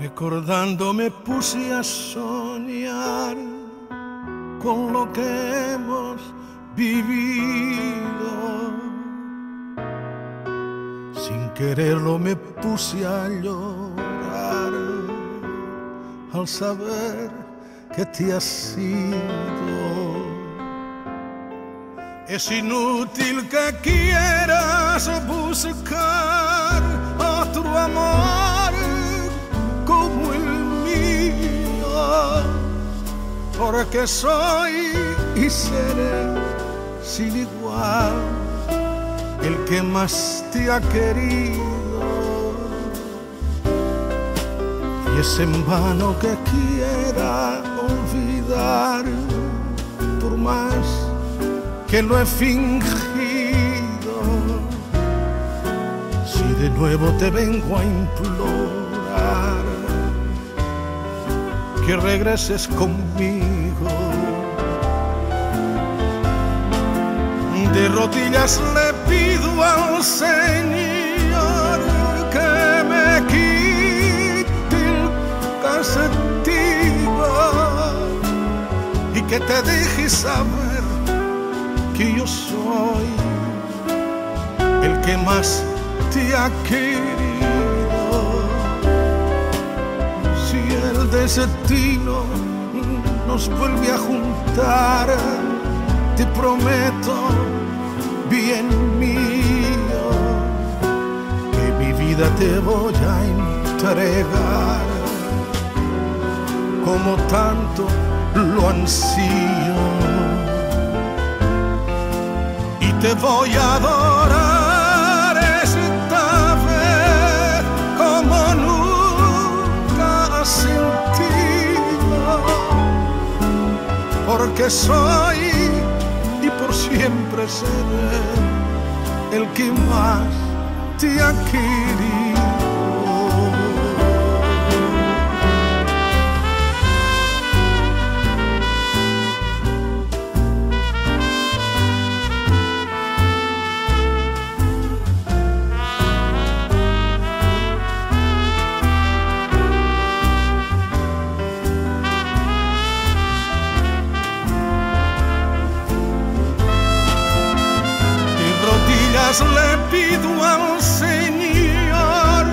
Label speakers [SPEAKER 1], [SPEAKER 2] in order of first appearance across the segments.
[SPEAKER 1] Recordando me puse a soñar con lo que hemos vivido. Sin quererlo me puse a llorar al saber que te has ido. Es inútil que quieras buscar porque soy y seré sin igual el que más te ha querido. Y es en vano que quiera olvidar, por más que lo he fingido. Si de nuevo te vengo a implorar que regreses conmigo. De rodillas le pido al Señor que me quite el castigo y que te deje saber que yo soy el que más te ha querido. Destino nos vuelve a juntar, te prometo, bien mío, que mi vida te voy a entregar, como tanto lo ansío, y te voy a adorar porque soy y por siempre seré el que más te ha querido. Le pido al Señor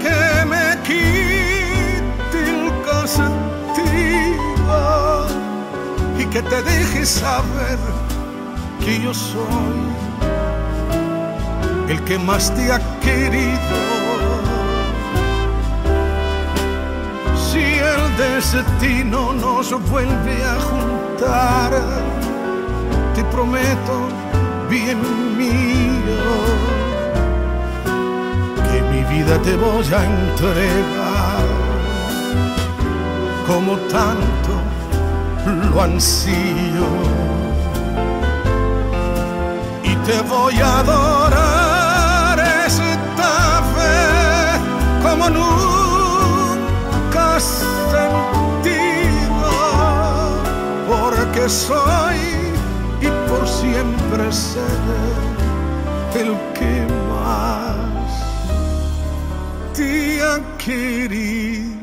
[SPEAKER 1] que me quite el castigo y que te deje saber que yo soy el que más te ha querido. Si el destino nos vuelve a juntar, te prometo bien mío, te voy a entregar, como tanto lo ansío, y te voy a adorar esta vez como nunca has sentido, porque soy siempre seré el que más te ha querido.